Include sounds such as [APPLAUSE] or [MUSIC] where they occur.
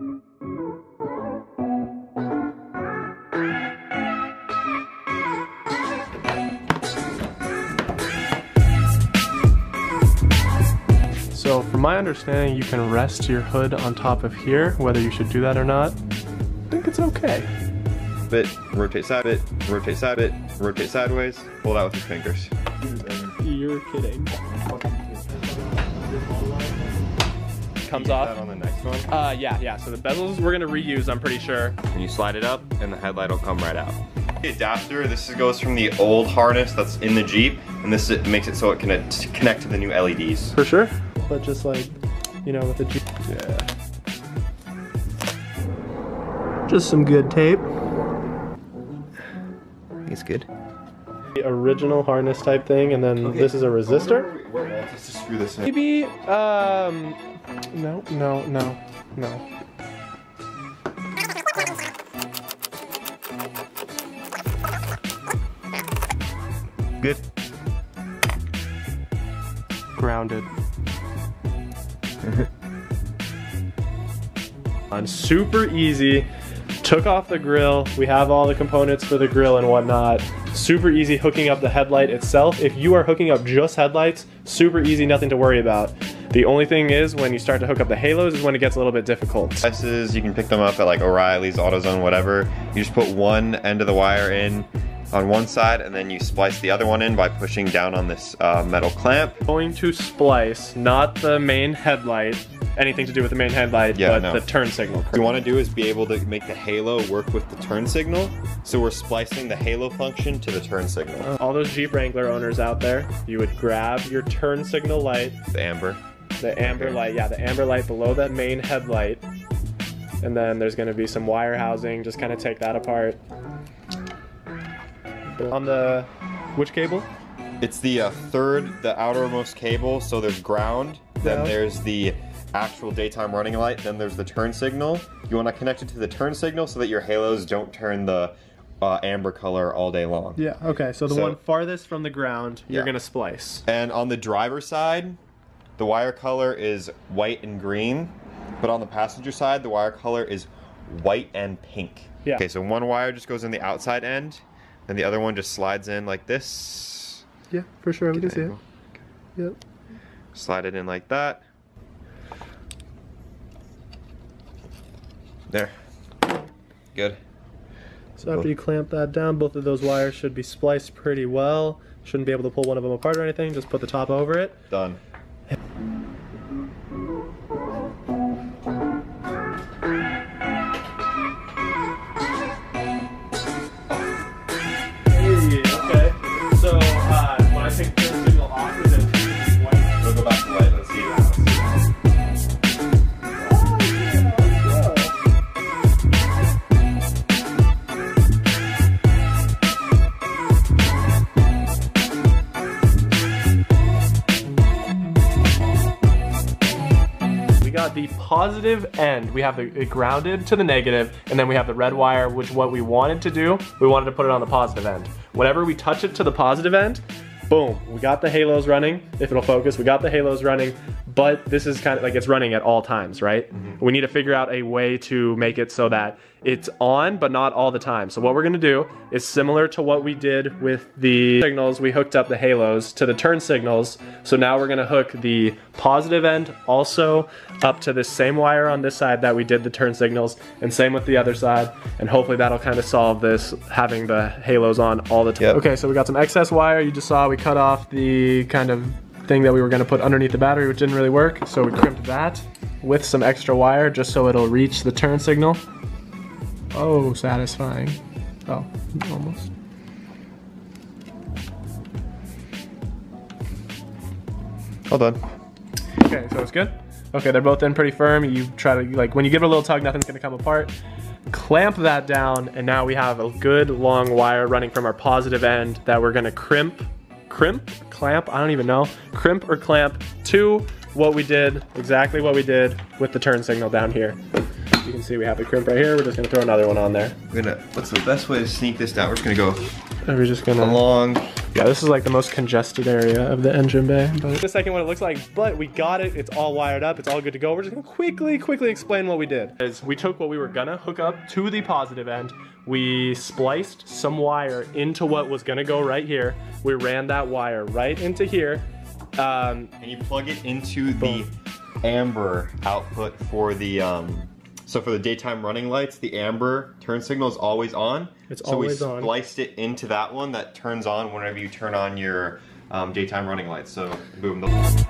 So from my understanding, you can rest your hood on top of here, whether you should do that or not. I think it's okay. Bit, rotate side bit, rotate side bit, rotate sideways, hold out with your fingers. You're kidding. Comes That off. On the next one. Uh, yeah, yeah. So the bezels we're gonna reuse, I'm pretty sure. And you slide it up and the headlight will come right out. The adapter, this is- goes from the old harness that's in the Jeep, and this it makes it so it can uh, connect to the new E LEDs. For sure. But just like, you know, with the Jeep. Yeah. Just some good tape. It's good. The original harness type thing, and then this is a resistor. Let's just screw this in. Maybe, um, no, no, no, no. Good. Grounded. On [LAUGHS] super easy. Took off the grill. We have all the components for the grill and whatnot. Super easy hooking up the headlight itself. If you are hooking up just headlights, super easy, nothing to worry about. The only thing is when you start to hook up the halos is when it gets a little bit difficult. Devices, you can pick them up at like O'Reilly's, AutoZone, whatever. You just put one end of the wire in on one side and then you splice the other one in by pushing down on this uh, metal clamp. Going to splice, not the main headlight, anything to do with the main headlight, Yeah, but no. the turn signal. What you want to do is be able to make the halo work with the turn signal. So we're splicing the halo function to the turn signal. All those Jeep Wrangler owners out there, you would grab your turn signal light, The amber. the amber light, yeah, the amber light below that main headlight. And then there's gonna be some wire housing, just kind of take that apart. On the, which cable? It's the uh, third, the outermost cable. So there's ground, then Yeah. there's the actual daytime running light, then there's the turn signal. You want to connect it to the turn signal so that your halos don't turn the uh, amber color all day long. Yeah, okay, so the So- one farthest from the ground, you're Yeah. gonna splice. And on the driver side, the wire color is white and green, but on the passenger side, the wire color is white and pink. Yeah. Okay, so one wire just goes in the outside end, and the other one just slides in like this. Yeah, for sure, we can see it. Yep. Slide it in like that. There. Good. So after you clamp that down, both of those wires should be spliced pretty well. Shouldn't be able to pull one of them apart or anything, just put the top over it. Done. Positive end. We have the grounded to the negative, and then we have the red wire, which what we wanted to do, we wanted to put it on the positive end. Whenever we touch it to the positive end, boom, we got the halos running. If it'll focus, we got the halos running, but this is kind of like it's running at all times, right? Mm-hmm. We need to figure out a way to make it so that it's on, but not all the time. So what we're gonna do is similar to what we did with the signals, we hooked up the halos to the turn signals. So now we're gonna hook the positive end also up to this same wire on this side that we did the turn signals, and same with the other side. And hopefully that'll kind of solve this, having the halos on all the time. Yep. Okay, so we got some excess wire. You just saw we cut off the kind of thing that we were gonna put underneath the battery, which didn't really work. So we crimped that with some extra wire just so it'll reach the turn signal. Oh, satisfying. Oh, almost. Hold on. Okay, so it's good. Okay, they're both in pretty firm. You try to like when you give it a little tug, nothing's gonna come apart. Clamp that down, and now we have a good long wire running from our positive end that we're gonna crimp, crimp, clamp. I don't even know, crimp or clamp to what we did, exactly what we did with the turn signal down here. You can see we have the crimp right here. We're just gonna throw another one on there. We're gonna. What's the best way to sneak this down? We're just gonna go And we're just gonna. along Yeah, this is like the most congested area of the engine bay. But the second what it looks like, but we got it. It's all wired up. It's all good to go. We're just gonna quickly, quickly explain what we did. Is we took what we were gonna hook up to the positive end. We spliced some wire into what was gonna go right here. We ran that wire right into here. Um, And you plug it into the amber output for the um, so for the daytime running lights, the amber turn signal is always on. It's so always we on. spliced it into that one that turns on whenever you turn on your um, daytime running lights. So boom. The